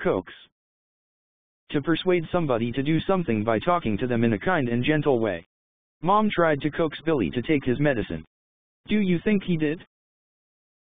Coax. To persuade somebody to do something by talking to them in a kind and gentle way. Mom tried to coax Billy to take his medicine. Do you think he did?